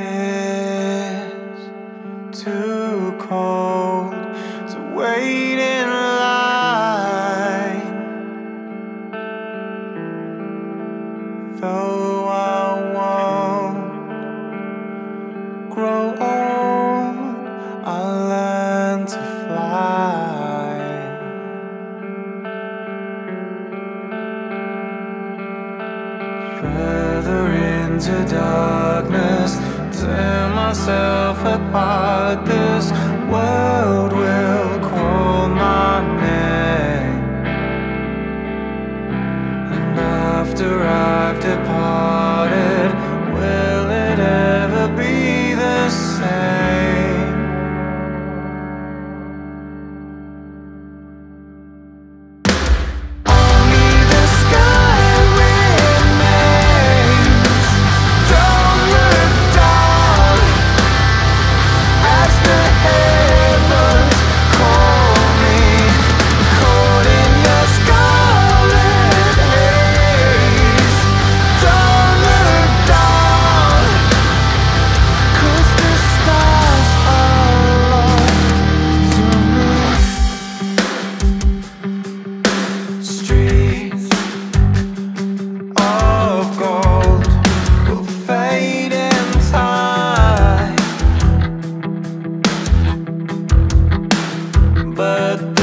It's too cold to wait in line. Though I won't grow old, I'll learn to fly. Further into darkness myself apart. This world will but